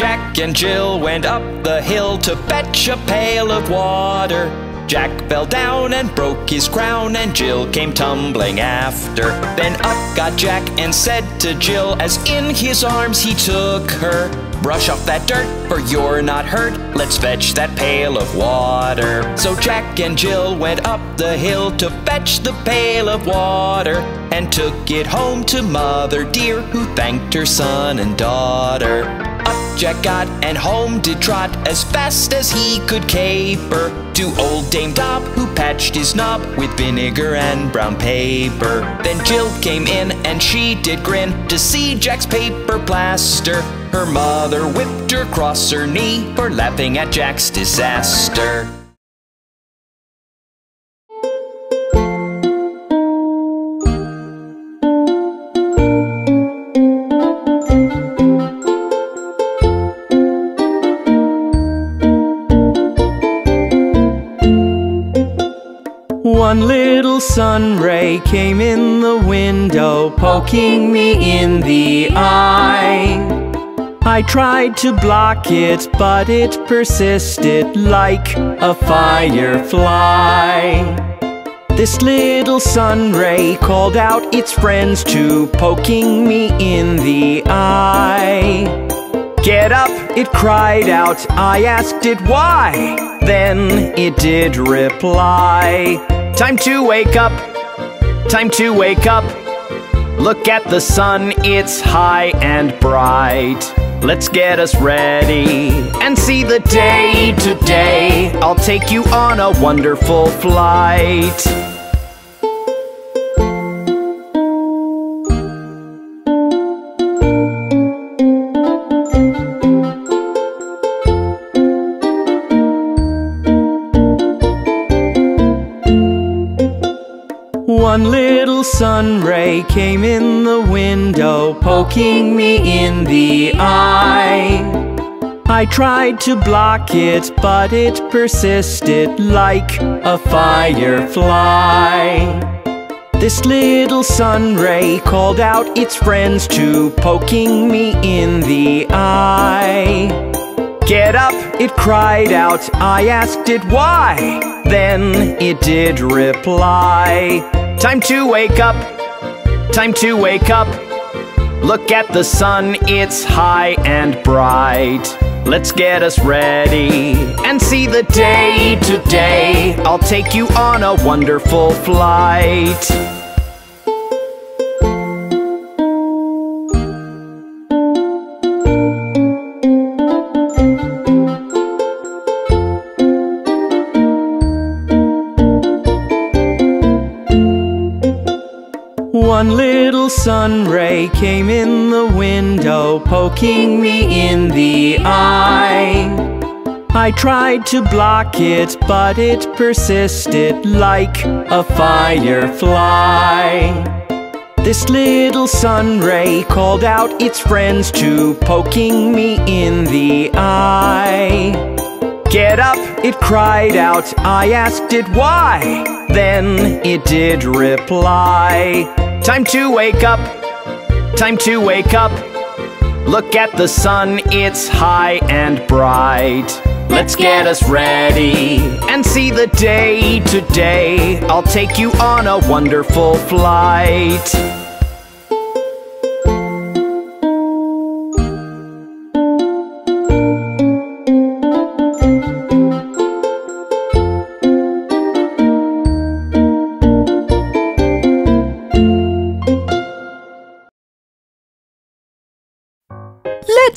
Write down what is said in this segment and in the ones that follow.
Jack and Jill went up the hill to fetch a pail of water. Jack fell down and broke his crown, and Jill came tumbling after. Then up got Jack and said to Jill, as in his arms he took her, Brush off that dirt, for you're not hurt. Let's fetch that pail of water. So Jack and Jill went up the hill to fetch the pail of water and took it home to Mother Dear, who thanked her son and daughter. Up Jack got and home did trot as fast as he could caper to old Dame Dob, who patched his knob with vinegar and brown paper. Then Jill came in and she did grin to see Jack's paper plaster. Her mother whipped her across her knee for laughing at Jack's disaster. One little sun ray came in the window, poking me in the eye. I tried to block it, but it persisted like a firefly. This little sun ray called out its friends to poking me in the eye. Get up, it cried out. I asked it why. Then it did reply. Time to wake up, time to wake up. Look at the sun, it's high and bright. Let's get us ready and see the day today. I'll take you on a wonderful flight. Sun ray came in the window, poking me in the eye. I tried to block it, but it persisted like a firefly. This little sun ray called out its friends to poking me in the eye. Get up, it cried out. I asked it why. Then it did reply. Time to wake up, time to wake up. Look at the sun, it's high and bright. Let's get us ready and see the day today. I'll take you on a wonderful flight. Sun ray came in the window, poking me in the eye. I tried to block it, but it persisted like a firefly. This little sun ray called out its friends to poking me in the eye. Get up, it cried out. I asked it why. Then it did reply. Time to wake up, time to wake up. Look at the sun, it's high and bright. Let's get us ready and see the day today. I'll take you on a wonderful flight.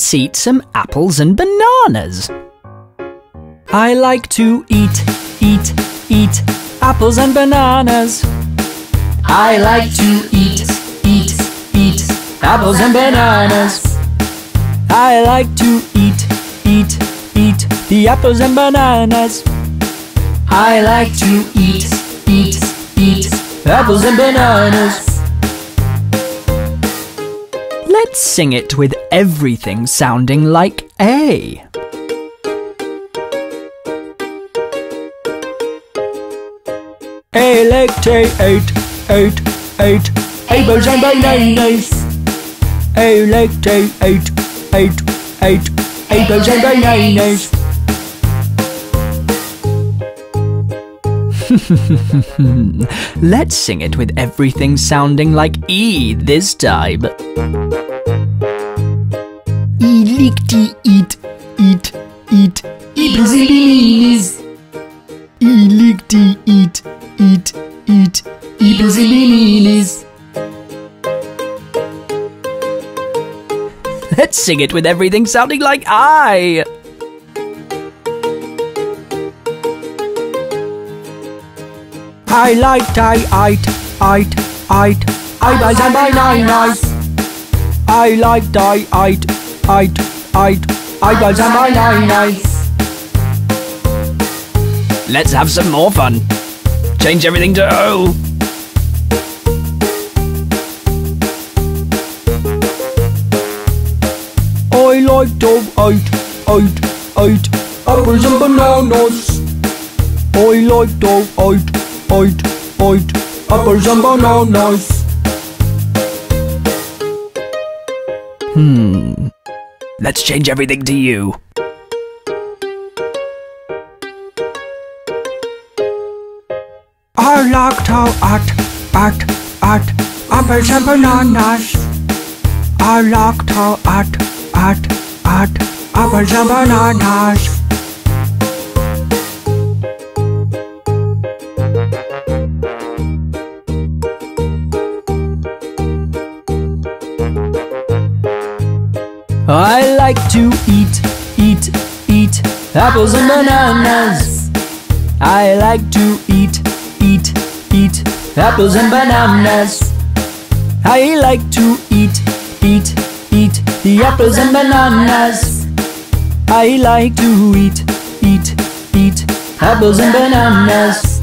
Let's eat some apples and bananas. I like to eat, eat, eat apples and bananas. I like to eat, eat, eat apples and bananas. I like to eat, eat, eat the apples and bananas. I like to eat, eat, eat apples and bananas. Let's sing it with everything sounding like A. Electate eight, eight, eight, apples and bananas. Electate eight, eight, eight, apples and bananas. Let's sing it with everything sounding like E this time. E lickety eat, eat, eat, apples and bananas. E lickety eat, eat, eat, apples and bananas. Let's sing it with everything sounding like I. I like I eat, eat, eat, apples and bananas. I like I eat, eat, eat, apples and bananas. Let's have some more fun. Change everything to O. I like to eat, eat, eat apples and bananas. I like to eat, eat, eat apples and bananas. Hmm. Let's change everything to you. I like to eat, eat, eat apples and bananas. I like to eat, eat, eat apples and bananas. I like to eat, eat, eat apples and bananas. I like to eat, eat, eat apples and bananas. I like to eat, eat, eat the apples and bananas. I like to eat, eat, eat apples and bananas.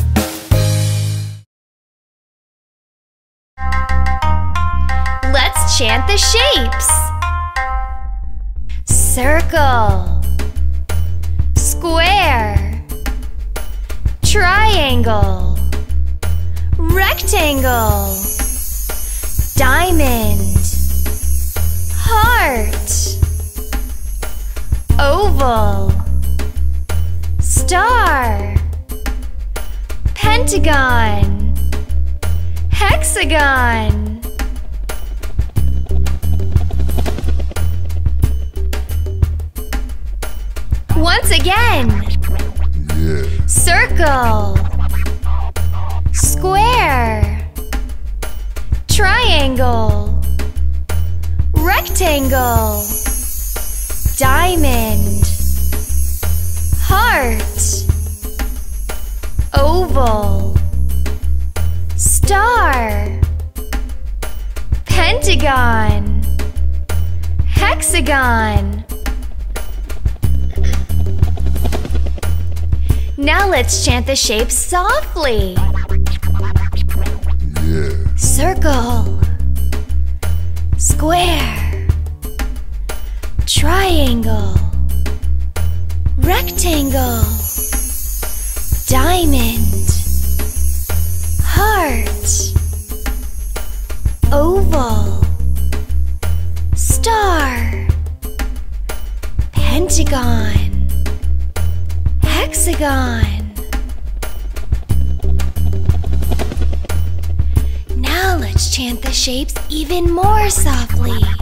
Let's chant the shapes. Circle. Square. Triangle. Rectangle. Diamond. Heart. Oval. Star. Pentagon. Hexagon. Once again. Circle. Square. Triangle. Rectangle. Diamond. Heart. Oval. Star. Pentagon. Hexagon. Now let's chant the shapes softly. Yeah. Circle. Square. Triangle. Rectangle. Diamond. Heart. Oval. Star. Pentagon. Hexagon. Now let's chant the shapes even more softly.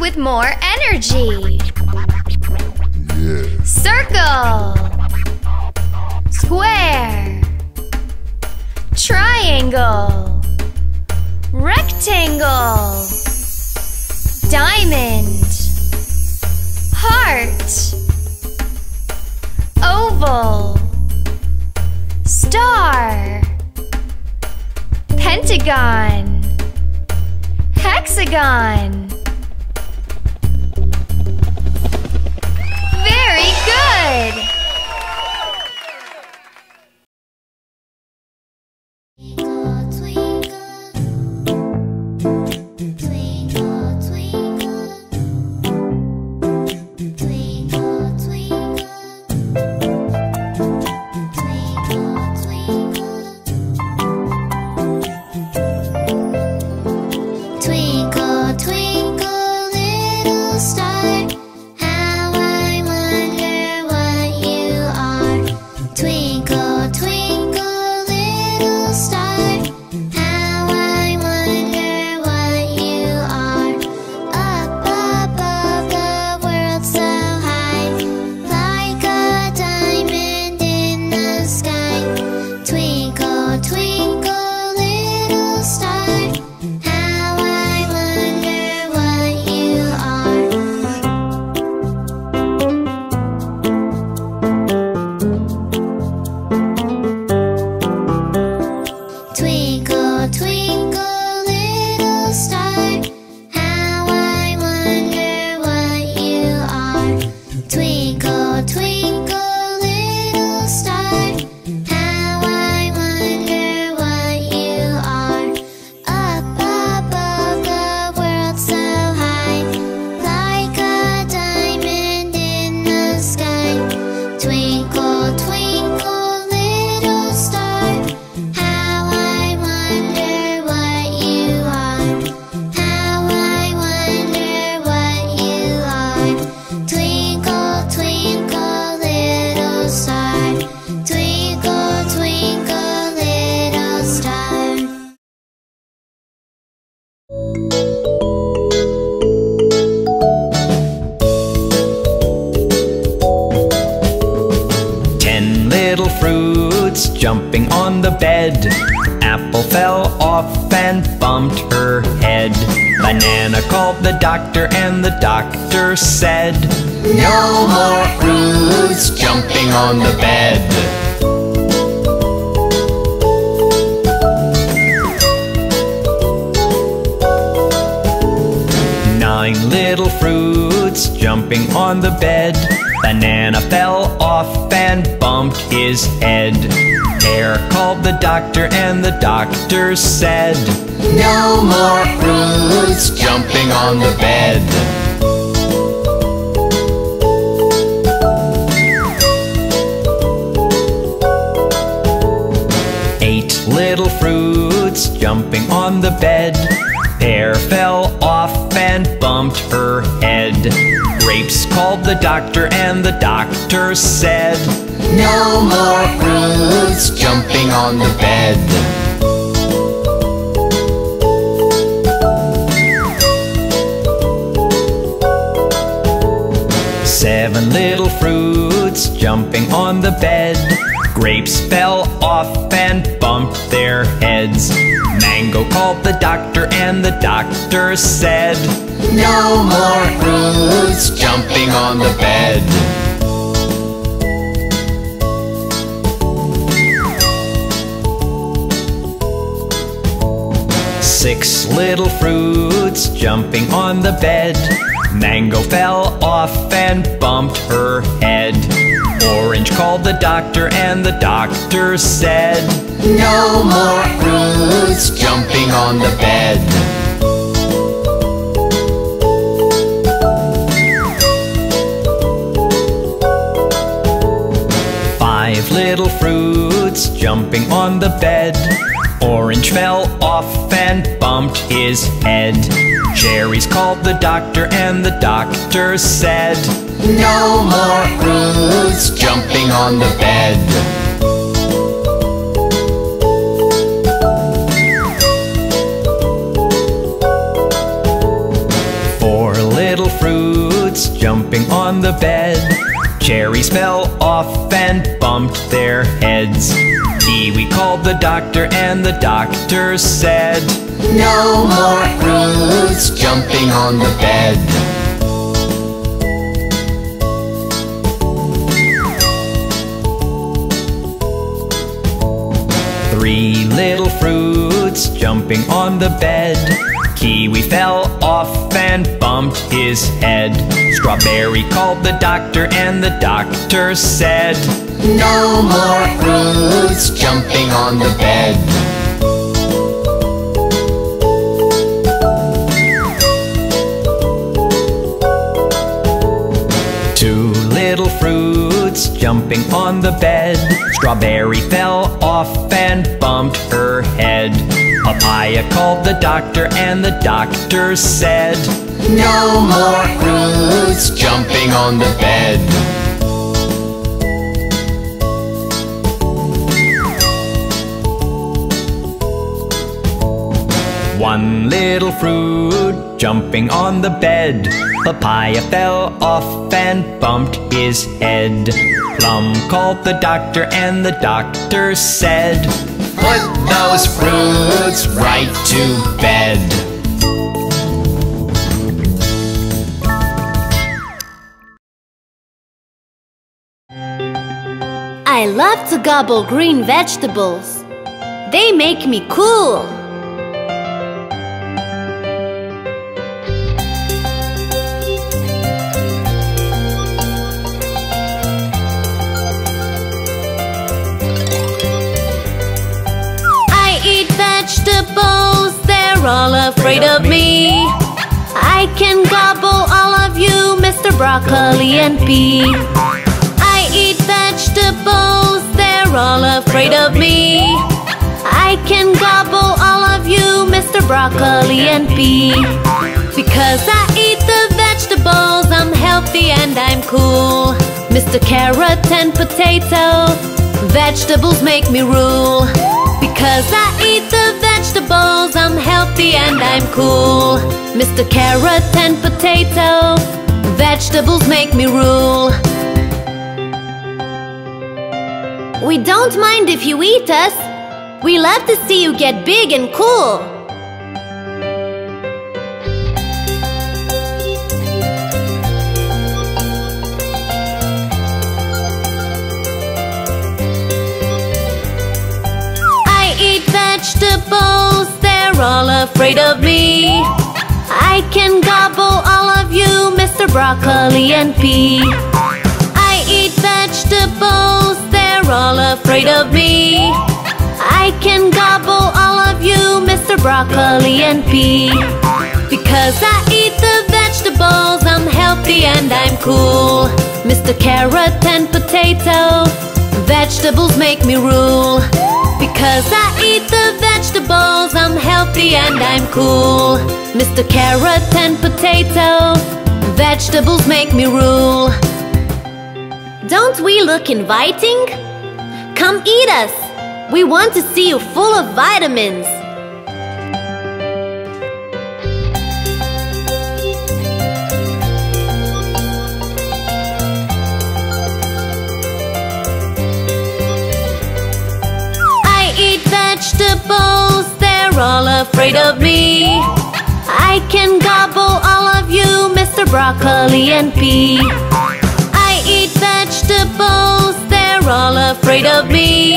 With more energy. Bed. Apple fell off and bumped her head. Banana called the doctor and the doctor said, No more fruits jumping on the bed. Nine little fruits jumping on the bed. Banana fell off and bumped his head. Pear called the doctor and the doctor said, No more fruits jumping on the bed. Eight little fruits jumping on the bed. Pear fell off and bumped her head. Grapes called the doctor and the doctor said, No more fruits jumping on the bed. Seven little fruits jumping on the bed. Grapes fell off and bumped their heads. Mango called the doctor and the doctor said, No more fruits jumping on the bed. Six little fruits jumping on the bed. Mango fell off and bumped her head. Orange called the doctor and the doctor said, No more fruits jumping on the bed. Five little fruits jumping on the bed. Orange fell off and bumped his head. Cherries called the doctor and the doctor said, No more fruits jumping on the bed. Four little fruits jumping on the bed. Cherries fell off and bumped their heads. Kiwi called the doctor and the doctor said, No more fruits jumping on the bed. Three little fruits jumping on the bed. Kiwi fell off and bumped his head. Strawberry called the doctor and the doctor said, No more fruits jumping on the bed. Two little fruits jumping on the bed. Strawberry fell off and bumped her head. Papaya called the doctor and the doctor said, No more fruits jumping on the bed. One little fruit jumping on the bed. Papaya fell off and bumped his head. Plum called the doctor and the doctor said, Put those fruits right to bed. I love to gobble green vegetables. They make me cool. All afraid of me. I can gobble all of you, Mr. Broccoli and Pea. I eat vegetables, they're all afraid of me. I can gobble all of you, Mr. Broccoli and Pea. Because I eat the vegetables, I'm healthy and I'm cool. Mr. Carrot and Potato, vegetables make me rule. Because I eat the vegetables, I'm healthy and I'm cool. Mr. Carrot and Potato, vegetables make me rule. We don't mind if you eat us. We love to see you get big and cool. Vegetables, they're all afraid of me. I can gobble all of you, Mr. Broccoli and Pea. I eat vegetables, they're all afraid of me. I can gobble all of you, Mr. Broccoli and Pea. Because I eat the vegetables, I'm healthy and I'm cool. Mr. Carrot and Potato, vegetables make me rule. Because I eat the vegetables, I'm healthy and I'm cool. Mr. Carrot and Potato, vegetables make me rule. Don't we look inviting? Come eat us! We want to see you full of vitamins. All afraid of me. I can gobble all of you, Mr. Broccoli and Pea. I eat vegetables, they're all afraid of me.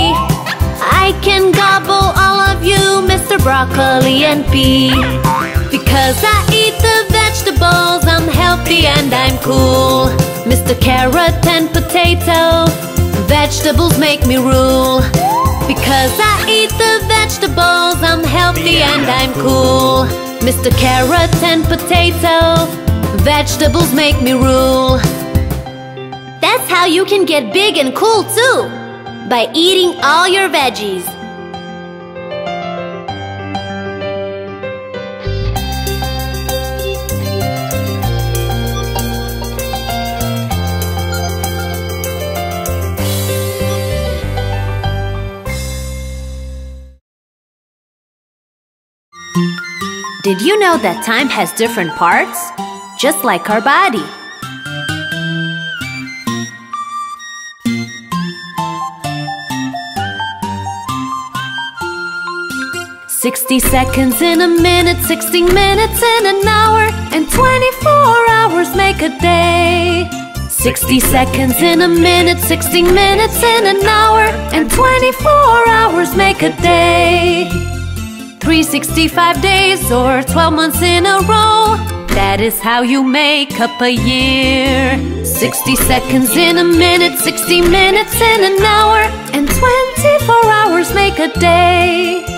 I can gobble all of you, Mr. Broccoli and Pea. Because I eat the vegetables, I'm healthy and I'm cool. Mr. Carrot and Potato, vegetables make me rule. Because I eat vegetables, I'm healthy and I'm cool. Mr. Carrot and Potato, vegetables make me rule. That's how you can get big and cool too, by eating all your veggies. Did you know that time has different parts? Just like our body. Sixty seconds in a minute, sixty minutes in an hour, and twenty-four hours make a day. Sixty seconds in a minute, sixty minutes in an hour, and twenty-four hours make a day. 365 days or 12 months in a row. That is how you make up a year. 60 seconds in a minute, 60 minutes in an hour, and 24 hours make a day.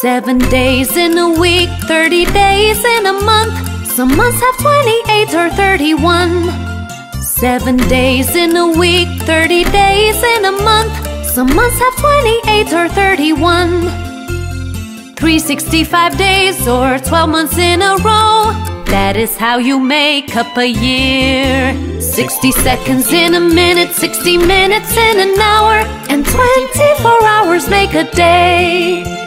Seven days in a week, 30 days in a month. Some months have 28 or 31. Seven days in a week, 30 days in a month. Some months have 28 or 31. 365 days or 12 months in a row. That is how you make up a year. 60 seconds in a minute, 60 minutes in an hour, and 24 hours make a day.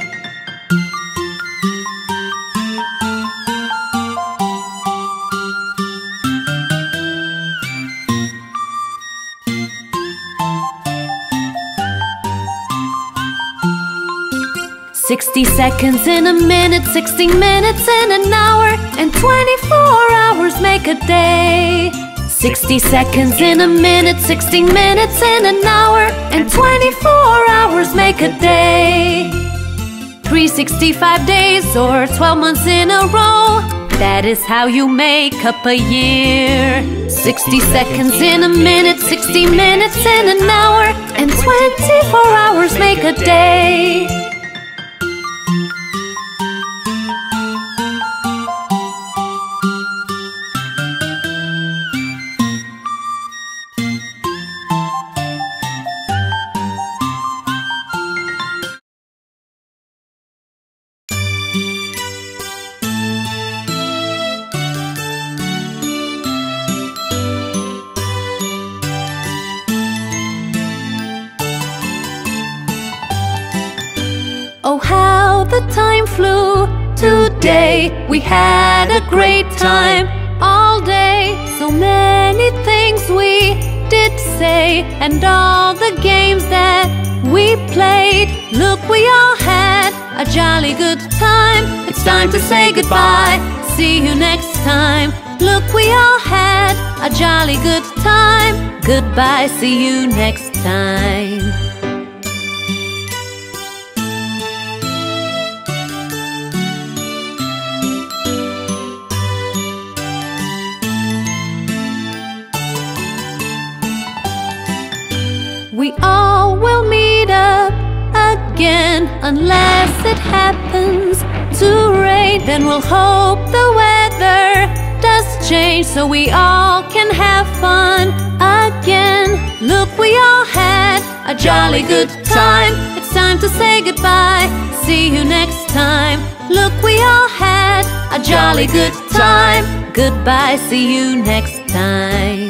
Sixty seconds in a minute, sixty minutes in an hour, and twenty-four hours make a day. Sixty seconds in a minute, sixty minutes in an hour, and twenty-four hours make a day. 365 days or 12 months in a row. That is how you make up a year. 60 seconds in a minute, 60 minutes in an hour, and 24 hours make a day. The time flew. Today we had a great time all day. So many things we did say, and all the games that we played. Look, we all had a jolly good time. It's time to say goodbye. See you next time. Look, we all had a jolly good time. Goodbye, see you next time. Unless it happens to rain. Then we'll hope the weather does change so we all can have fun again. Look, we all had a jolly good time. It's time to say goodbye. See you next time. Look, we all had a jolly good time. Goodbye, see you next time.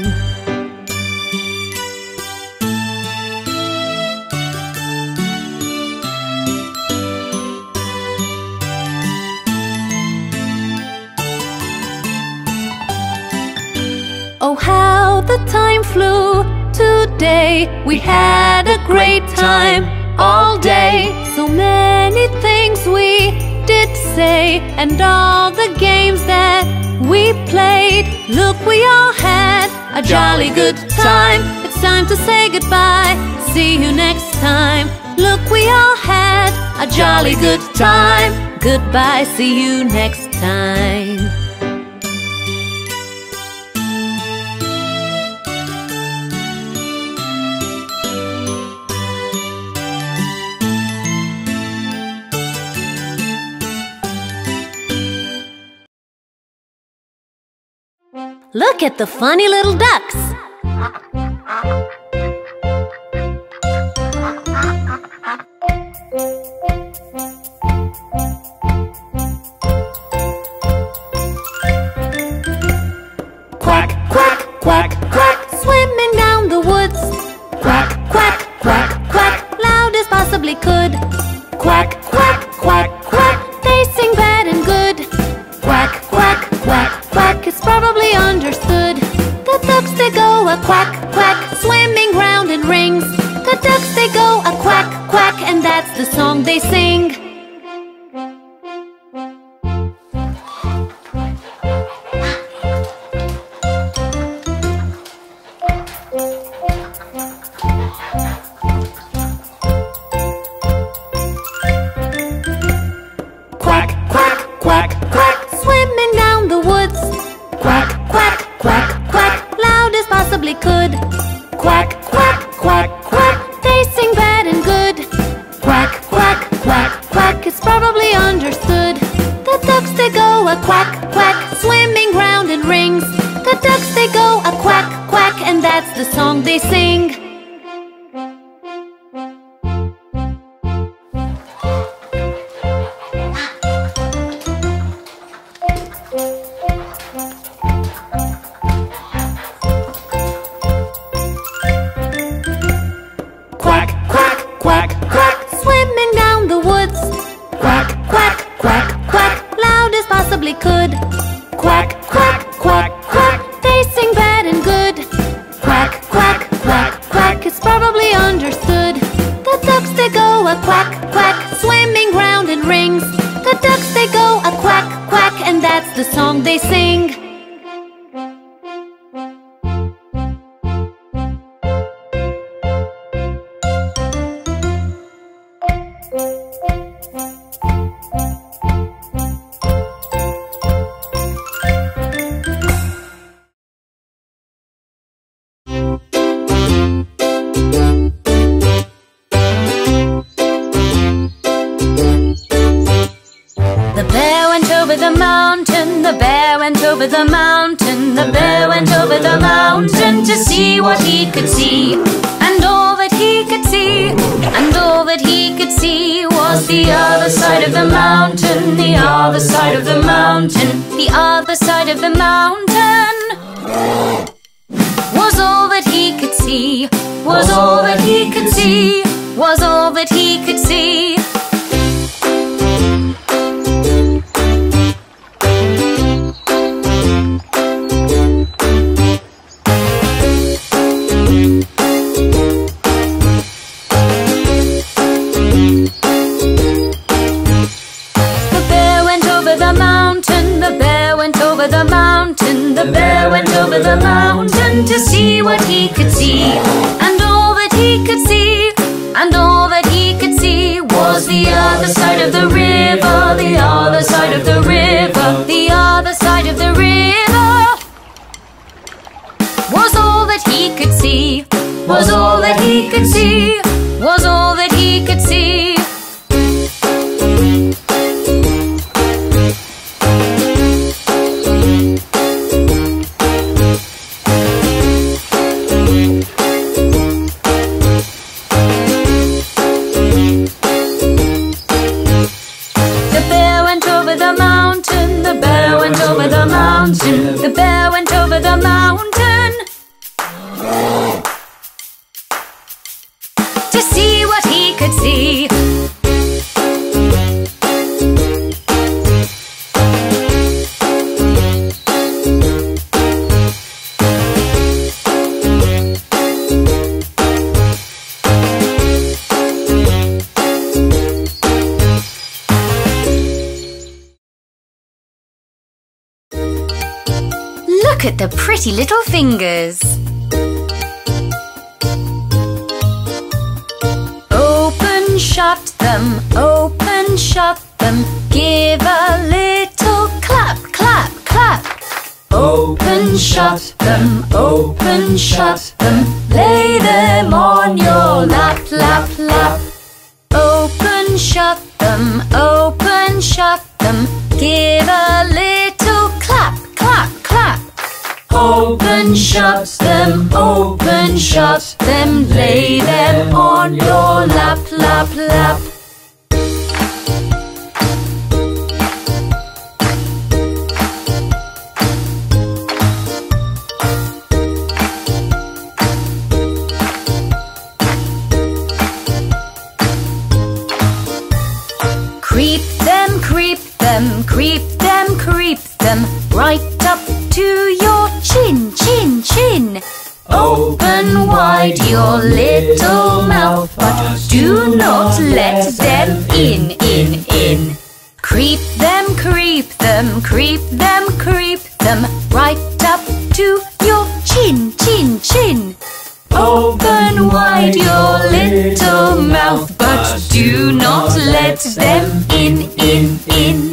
We had a great time all day. So many things we did say, and all the games that we played. Look, we all had a jolly good time. It's time to say goodbye. See you next time. Look, we all had a jolly good time. Goodbye, see you next time. Look at the funny little ducks. Sing bad and good. Quack, quack, quack, quack, it's probably understood. The ducks they go a quack, quack, swimming round in rings. The ducks they go a quack, quack, and that's the song they sing. Pretty little fingers. Open, shut them, open, shut them. Give a little clap, clap, clap. Open, shut them, open, shut them. Lay them on your lap, lap, lap. Open, shut them, open, shut them. Give a little. Open, shut them, open, shut them. Lay them on your lap, lap, lap. Creep them, creep them, creep them, creep them right up to your chin, chin, chin. Open wide your little mouth, but do not let them in, in, in. Creep them, creep them, creep them, creep them right up to your chin, chin, chin. Open wide your little mouth, but do not let them in, in, in.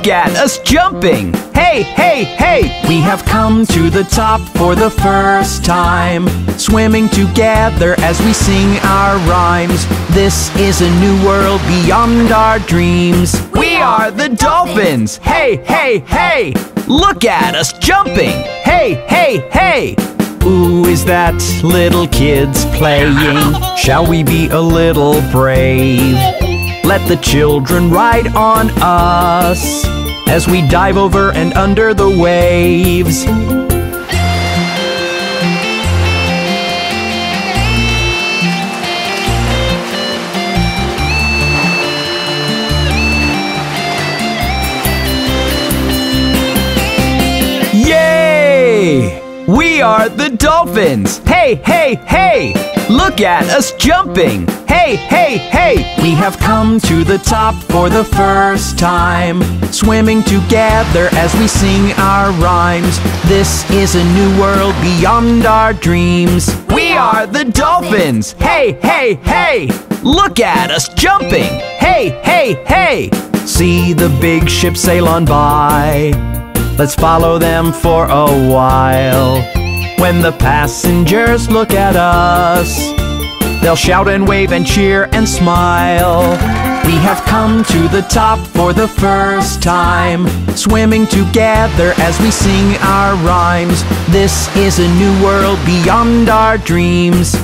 Look at us jumping! Hey, hey, hey! We have come to the top for the first time, swimming together as we sing our rhymes. This is a new world beyond our dreams. We are the dolphins! Hey, hey, hey! Look at us jumping! Hey, hey, hey! Ooh, is that little kids playing? Shall we be a little brave? Let the children ride on us as we dive over and under the waves. We are the dolphins! Hey, hey, hey! Look at us jumping! Hey, hey, hey! We have come to the top for the first time. Swimming together as we sing our rhymes. This is a new world beyond our dreams. We are the dolphins! Hey, hey, hey! Look at us jumping! Hey, hey, hey! See the big ship sail on by. Let's follow them for a while. When the passengers look at us, they'll shout and wave and cheer and smile. We have come to the top for the first time, swimming together as we sing our rhymes. This is a new world beyond our dreams.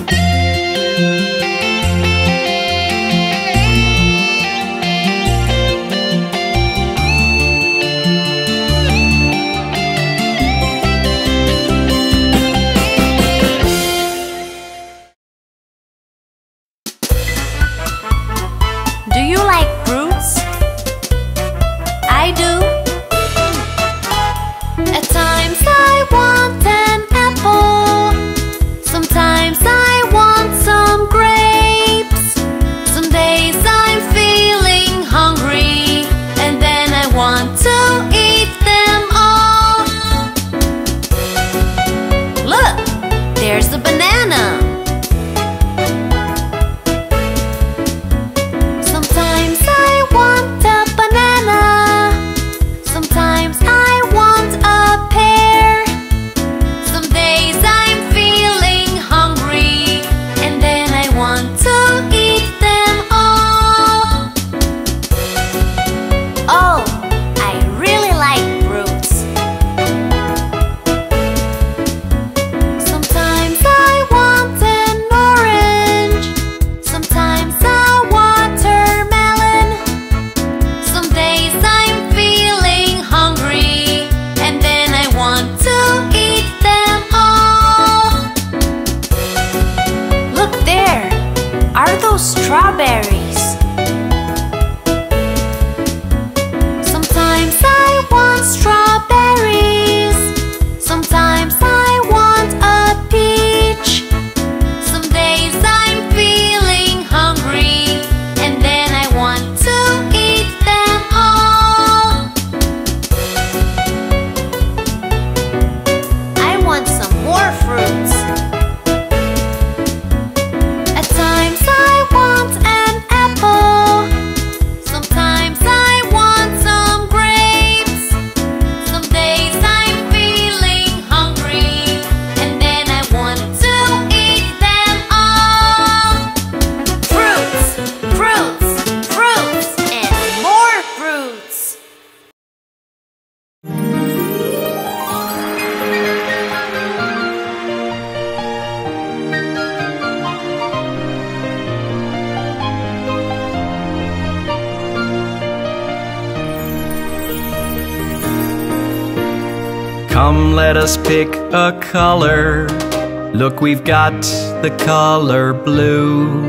Look, we've got the color blue.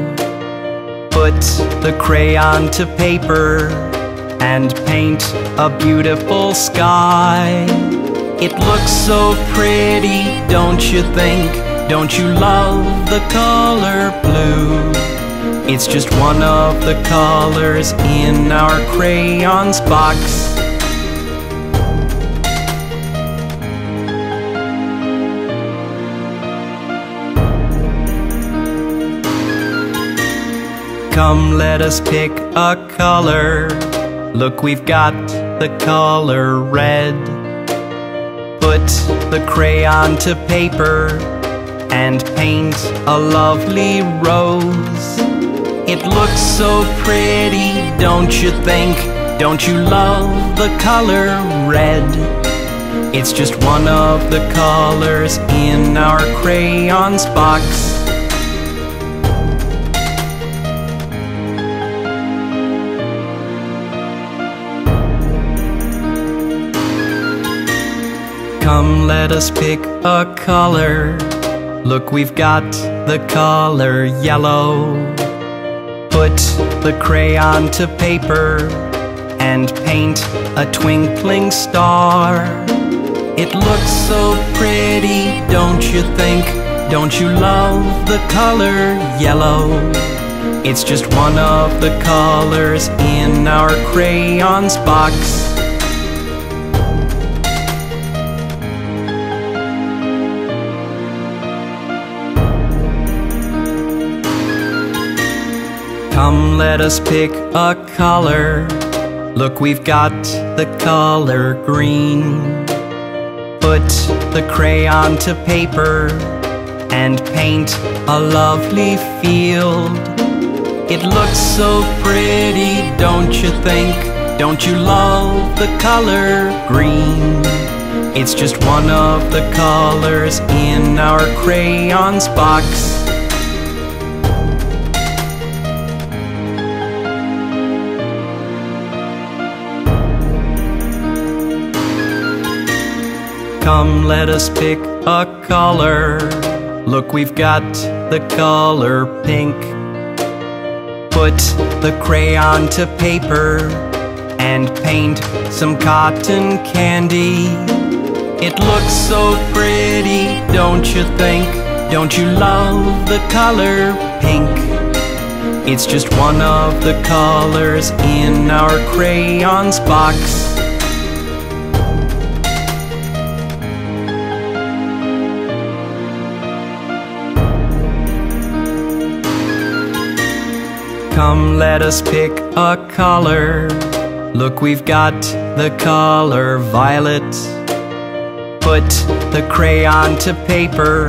Put the crayon to paper and paint a beautiful sky. It looks so pretty, don't you think? Don't you love the color blue? It's just one of the colors in our crayons box. Come, let us pick a color. Look, we've got the color red. Put the crayon to paper and paint a lovely rose. It looks so pretty, don't you think? Don't you love the color red? It's just one of the colors in our crayons box. Come, let us pick a color. Look, we've got the color yellow. Put the crayon to paper and paint a twinkling star. It looks so pretty, don't you think? Don't you love the color yellow? It's just one of the colors in our crayons box. Come, let us pick a color. Look, we've got the color green. Put the crayon to paper and paint a lovely field. It looks so pretty, don't you think? Don't you love the color green? It's just one of the colors in our crayons box. Come, let us pick a color. Look, we've got the color pink. Put the crayon to paper and paint some cotton candy. It looks so pretty, don't you think? Don't you love the color pink? It's just one of the colors in our crayons box. Come, let us pick a color. Look, we've got the color violet. Put the crayon to paper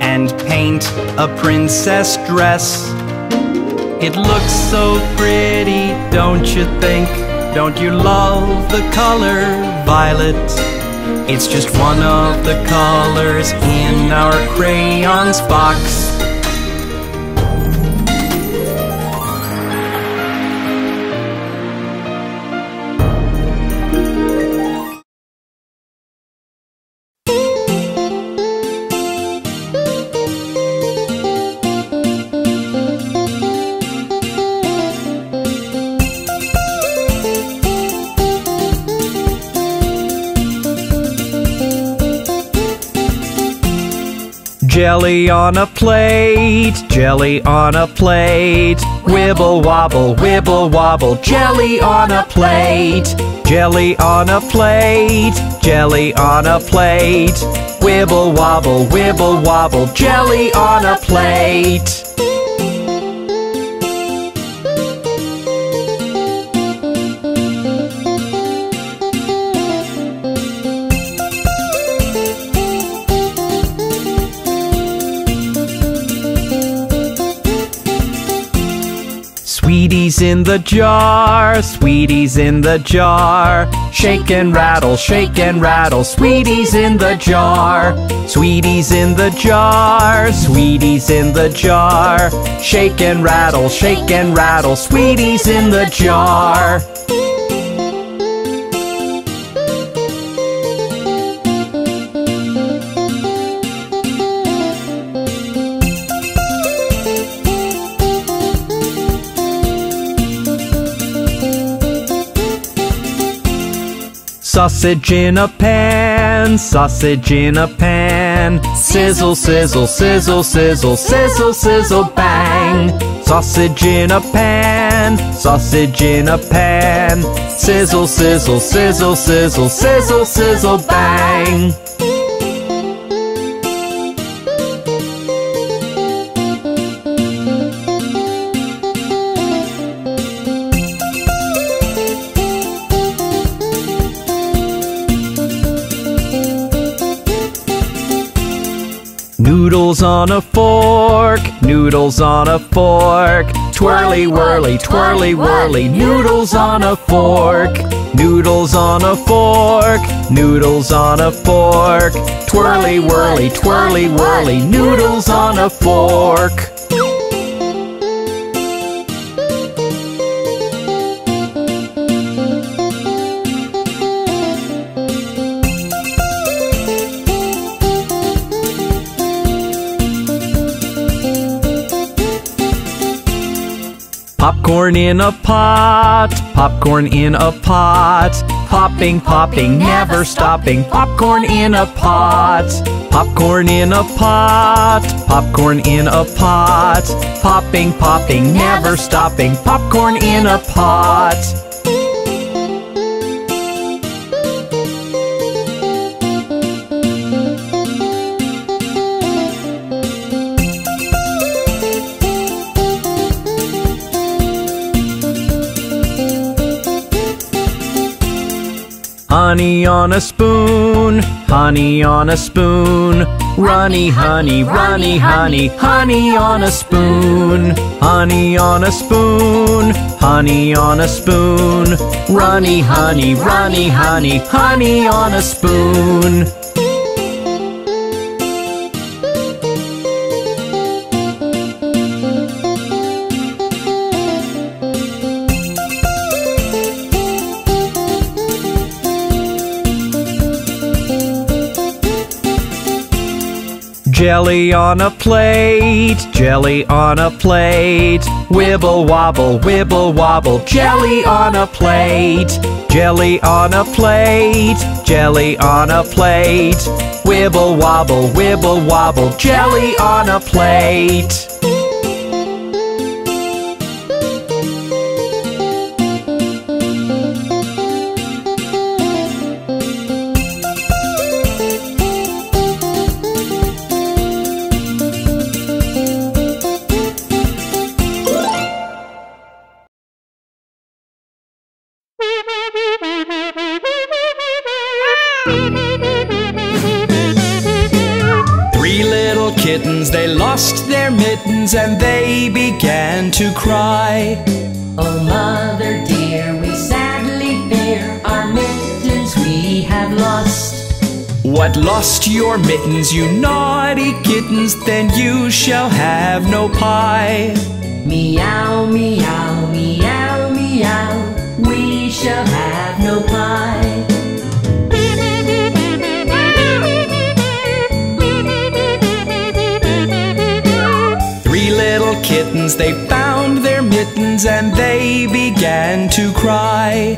and paint a princess dress. It looks so pretty, don't you think? Don't you love the color violet? It's just one of the colors in our crayons box. Jelly on a plate, jelly on a plate. Wibble wobble, wibble wobble, jelly on a plate. Jelly on a plate, jelly on a plate. Wibble wobble, wibble wobble, jelly on a plate. In the jar, sweeties in the jar. Shake and rattle, shake and rattle, sweeties in the jar. Sweeties in the jar, sweeties in the jar. Shake and rattle, shake and rattle, sweeties in the jar. Sausage in a pan, sausage in a pan. Sizzle, sizzle, sizzle, sizzle, sizzle, sizzle, bang. Sausage in a pan, sausage in a pan. Sizzle, sizzle, sizzle, sizzle, sizzle, sizzle, bang. Noodles on a fork, noodles on a fork. Twirly whirly, twirly whirly, noodles on a fork. Noodles on a fork, noodles on a fork. Twirly whirly, twirly whirly, noodles on a fork. Popcorn in a pot, popcorn in a pot. Popping, popping, never stopping. Popcorn in a pot. Popcorn in a pot, popcorn in a pot. Popping, popping, never stopping. Popcorn in a pot. Honey on a spoon, honey on a spoon. Runny, honey, runny, honey, honey on a spoon. Honey on a spoon, honey on a spoon. Runny, honey, runny, honey, honey on a spoon. Jelly on a plate, jelly on a plate. Wibble wobble, wibble wobble, jelly on a plate. Jelly on a plate, jelly on a plate. Wibble wobble, wibble wobble, jelly on a plate. To cry. Oh, mother dear, we sadly fear our mittens we have lost. What lost your mittens, you naughty kittens? Then you shall have no pie. Meow, meow, meow, meow, we shall have no pie. Kittens, they found their mittens and they began to cry.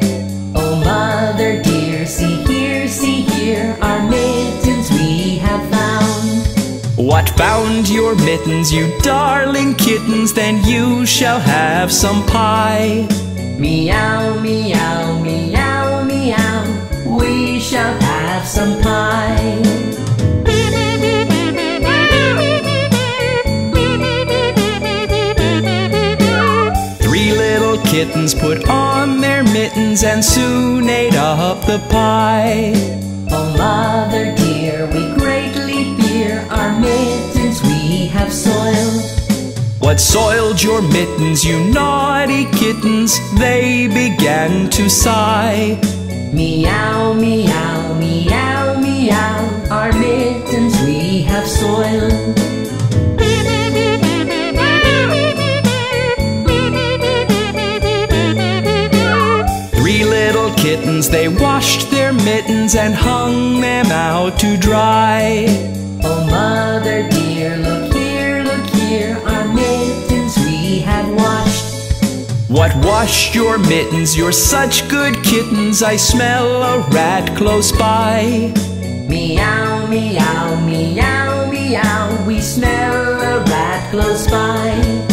Oh, mother dear, see here, see here, our mittens we have found. What found your mittens, you darling kittens? Then you shall have some pie. Meow, meow, meow, meow, we shall have some pie. Kittens put on their mittens and soon ate up the pie. Oh, mother dear, we greatly fear our mittens we have soiled. What soiled your mittens, you naughty kittens? They began to sigh. Meow, meow, meow, meow, our mittens we have soiled. Kittens, they washed their mittens and hung them out to dry. Oh, mother dear, look here, look here, our mittens we have washed. What washed your mittens? You're such good kittens. I smell a rat close by. Meow, meow, meow, meow, we smell a rat close by.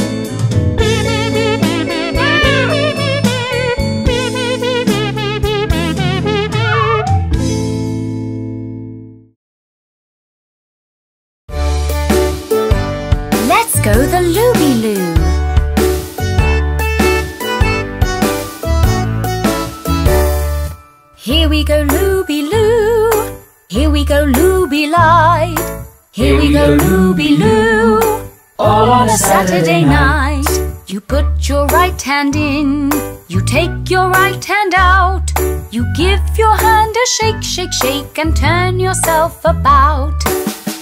Your right hand in. You take your right hand out. You give your hand a shake, shake, shake, and turn yourself about.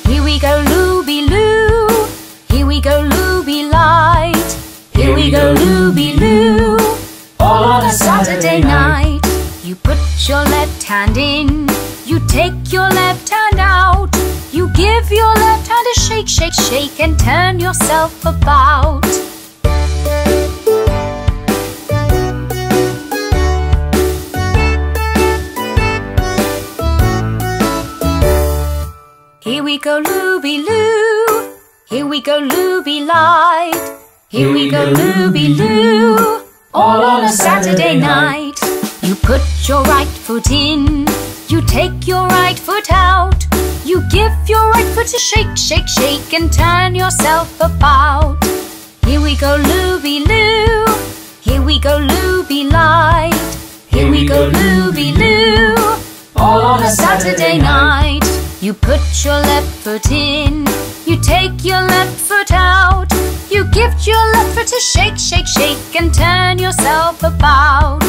Here we go Looby Loo. Here we go Looby Light. Here we go Looby Loo. All on a Saturday night. You put your left hand in. You take your left hand out. You give your left hand a shake, shake, shake, and turn yourself about. We go Looby Loo. Here we go Looby Light. Here we go Looby Loo. All on a Saturday night. You put your right foot in. You take your right foot out. You give your right foot a shake, shake, shake, and turn yourself about. Here we go Looby Loo. Here we go Looby Light. Here we go Looby Loo. All on a Saturday night. You put your left foot in. You take your left foot out. You give your left foot a shake, shake, shake, and turn yourself about.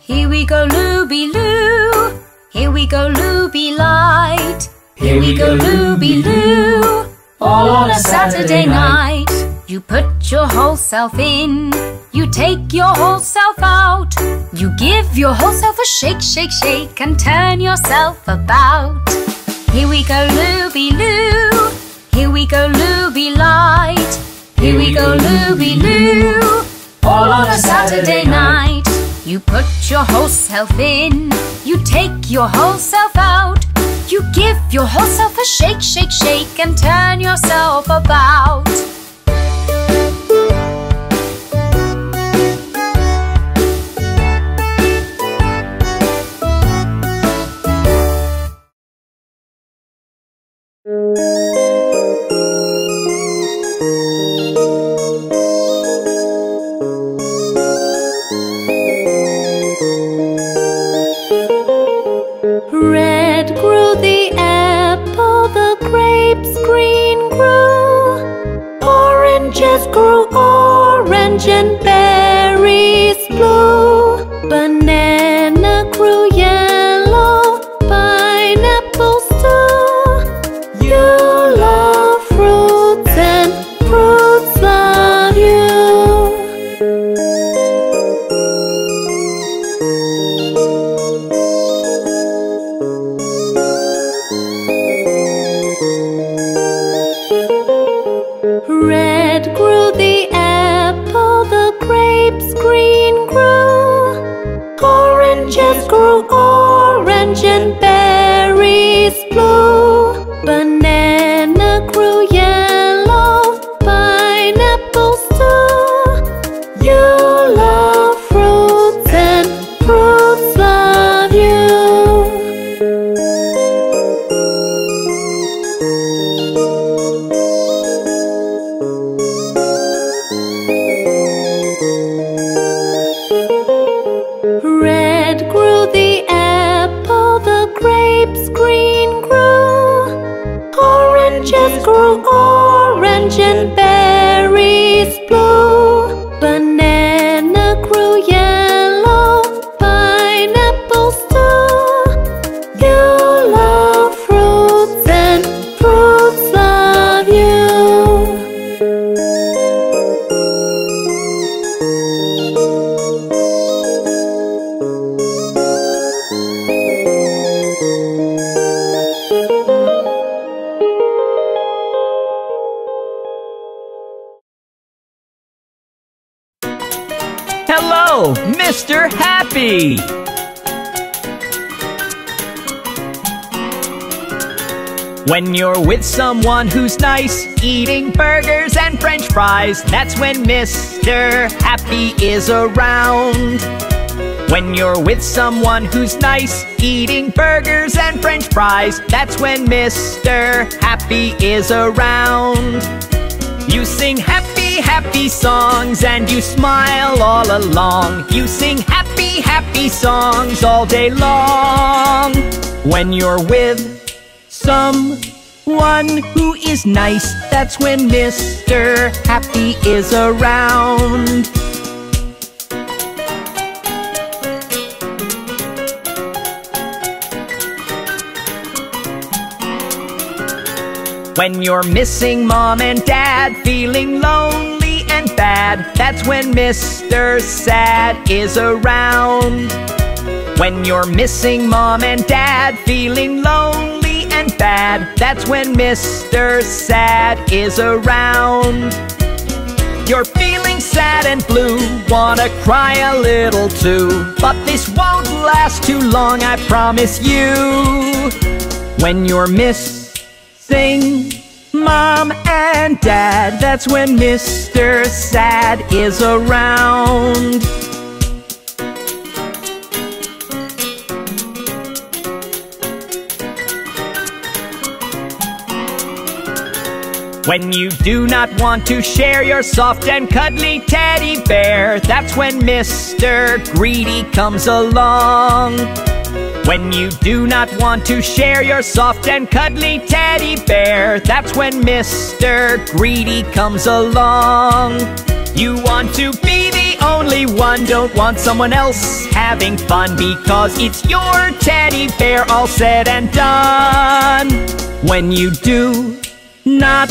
Here we go Looby Loo. Here we go Looby Light. Here we go Looby Loo. All on a Saturday night. You put your whole self in. You take your whole self out. You give your whole self a shake, shake, shake, and turn yourself about. Here we go Looby Loo. Here we go Looby Light. Here we go Looby Loo. All on a Saturday night. You put your whole self in. You take your whole self out. You give your whole self a shake, shake, shake, and turn yourself about. Red grew the apple, the grapes green grew. Oranges grew orange and someone who's nice, eating burgers and french fries, that's when Mr. Happy is around. When you're with someone who's nice, eating burgers and french fries, that's when Mr. Happy is around. You sing happy, happy songs and you smile all along. You sing happy, happy songs all day long. When you're with someone who is nice, that's when Mr. Happy is around. When you're missing mom and dad, feeling lonely and bad, that's when Mr. Sad is around. When you're missing mom and dad, feeling lonely and bad, that's when Mr. Sad is around. You're feeling sad and blue, wanna cry a little too. But this won't last too long, I promise you. When you're missing mom and dad, that's when Mr. Sad is around. When you do not want to share your soft and cuddly teddy bear, that's when Mr. Greedy comes along. When you do not want to share your soft and cuddly teddy bear, that's when Mr. Greedy comes along. You want to be the only one, don't want someone else having fun because it's your teddy bear all said and done. When you do not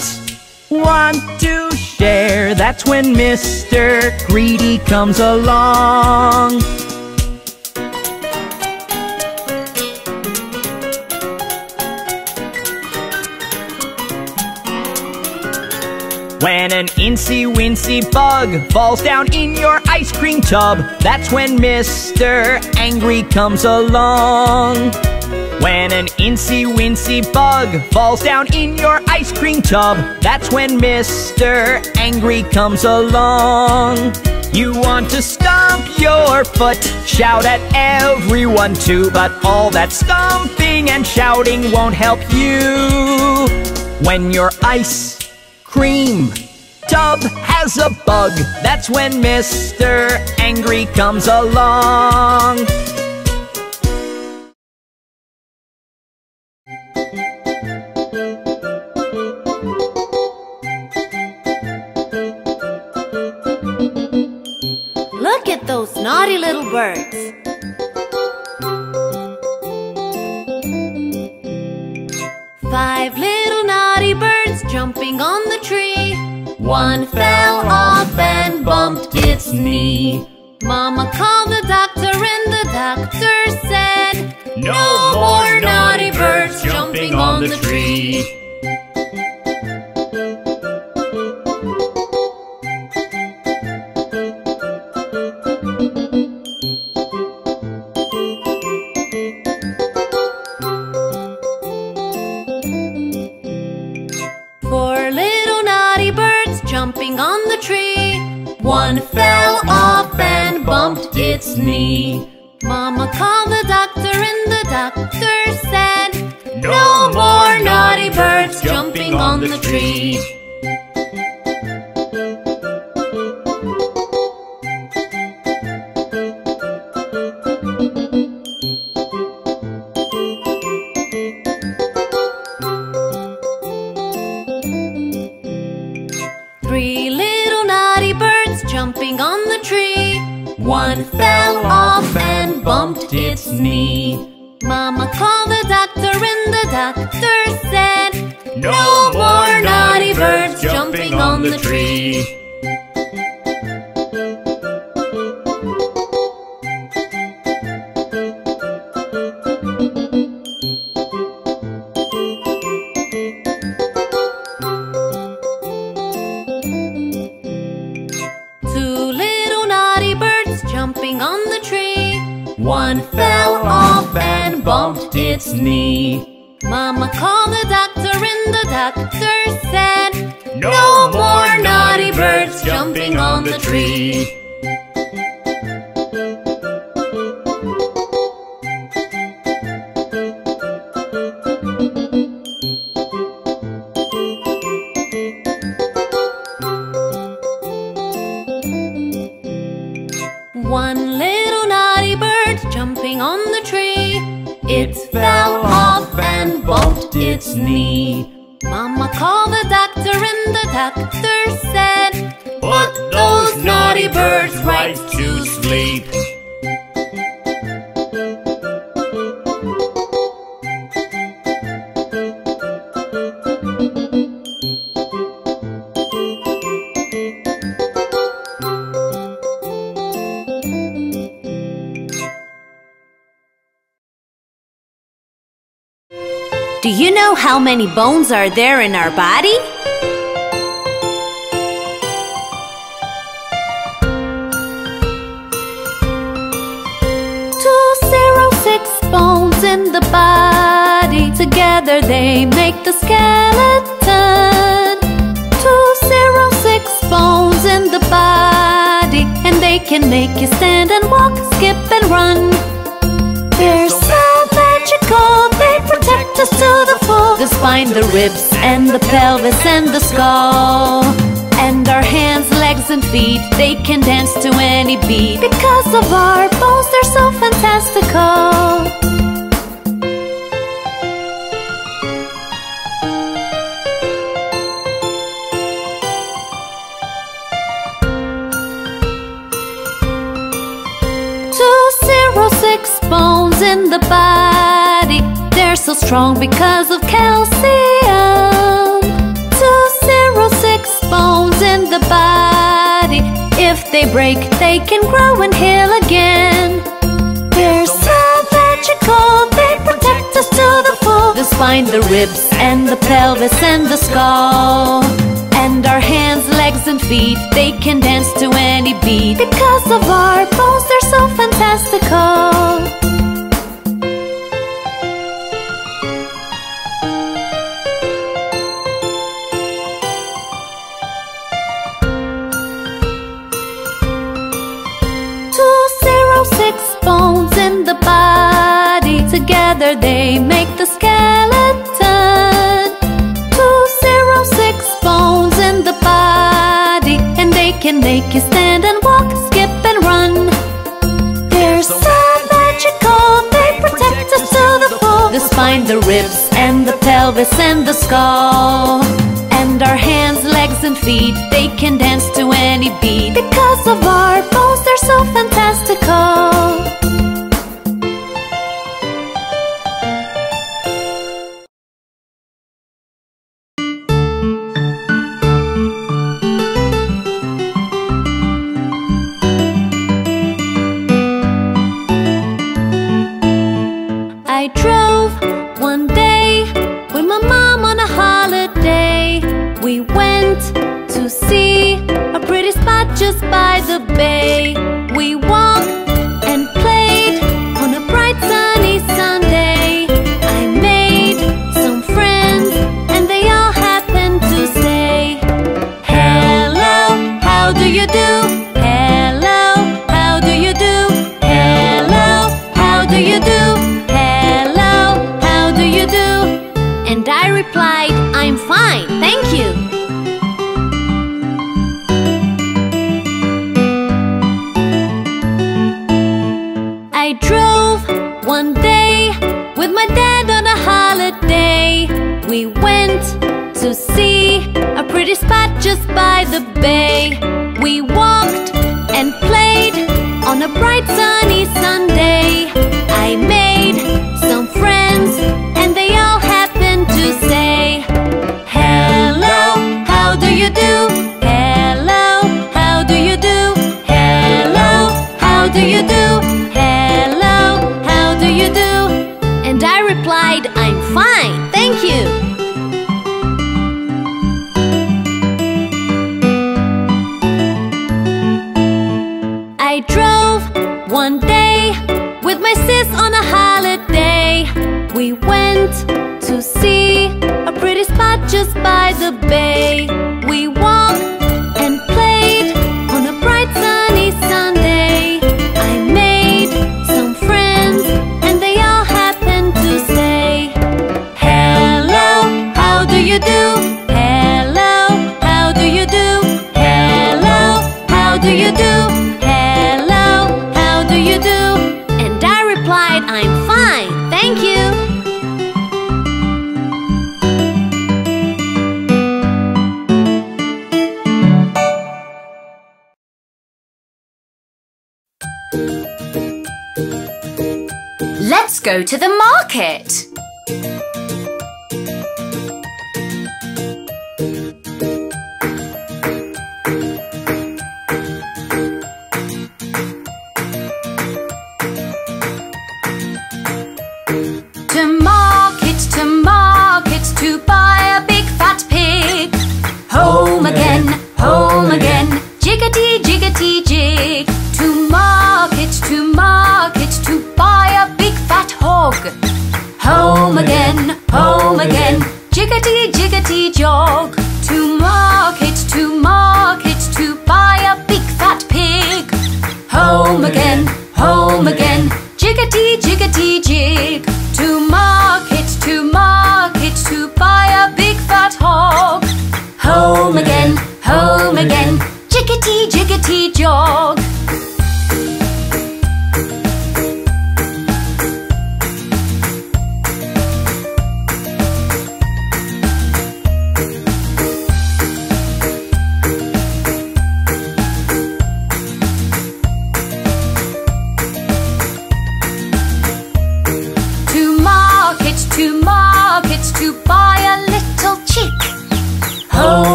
want to share, that's when Mr. Greedy comes along. When an incy wincy bug falls down in your ice cream tub, that's when Mr. Angry comes along. When an incy wincy bug falls down in your ice cream tub, that's when Mr. Angry comes along. You want to stomp your foot, shout at everyone too, but all that stomping and shouting won't help you. When your ice cream tub has a bug, that's when Mr. Angry comes along. Naughty little birds. Five little naughty birds jumping on the tree. One fell off and bumped its knee. Mama called the doctor and the doctor said, No more naughty birds jumping on the tree. Knee. Mama called its knee. Mama called the doctor and the doctor said, No more naughty birds jumping on the tree. Knee. how many bones are there in our body? Two, zero, six bones in the body. Together they make the skeleton. Two, zero, six bones in the body And they can make you stand and walk, skip and run. find the ribs and the pelvis and the skull. And our hands, legs, and feet, they can dance to any beat. Because of our bones, they're so fantastical. so strong because of calcium. Two zero six bones in the body. If they break, they can grow and heal again. They're so magical, they protect us to the full. The spine, the ribs, and the pelvis, and the skull. And our hands, legs, and feet, they can dance to any beat. Because of our bones, they're so fantastical. they make the skeleton. Two zero six bones in the body, and they can make you stand and walk, skip and run. They're so magical, they protect us to the full. The spine, the ribs, and the pelvis, and the skull. And our hands, legs, and feet, they can dance to any beat because of our